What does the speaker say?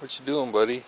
What you doing, buddy?